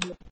Yeah.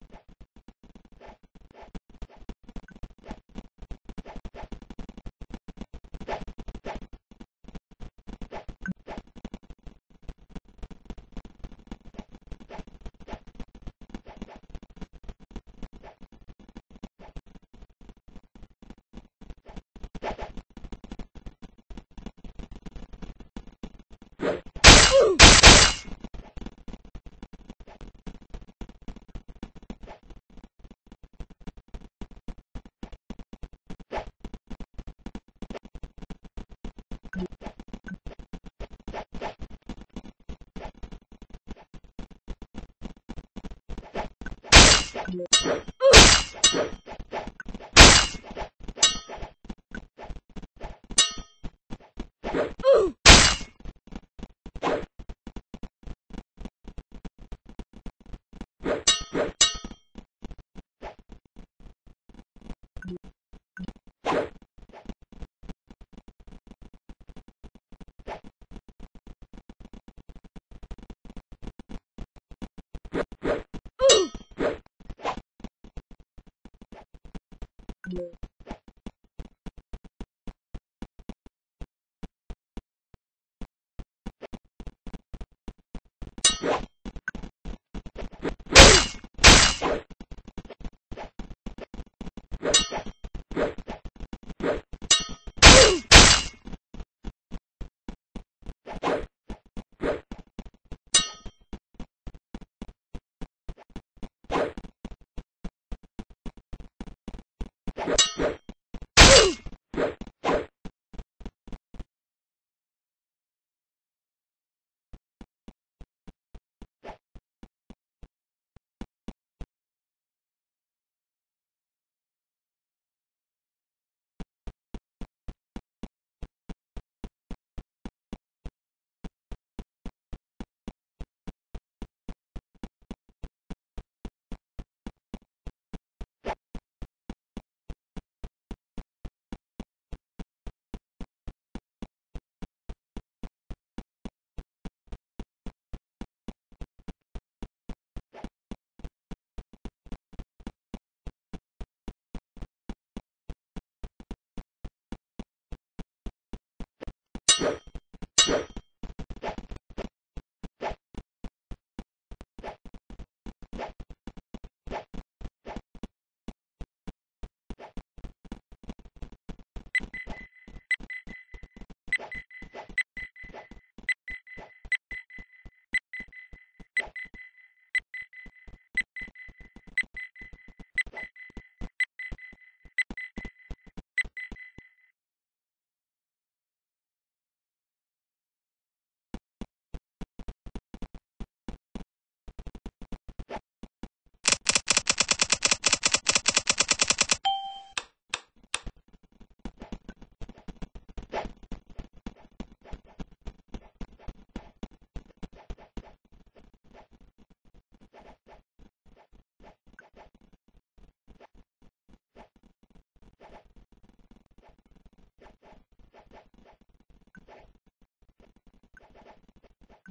Blue.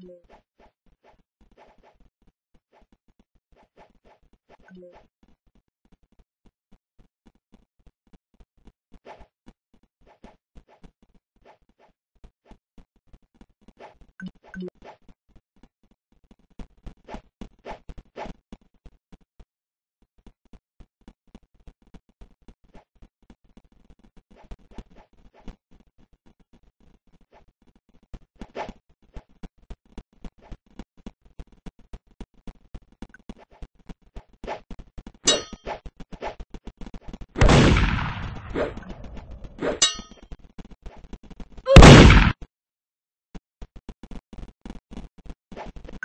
Yeah. Yeah.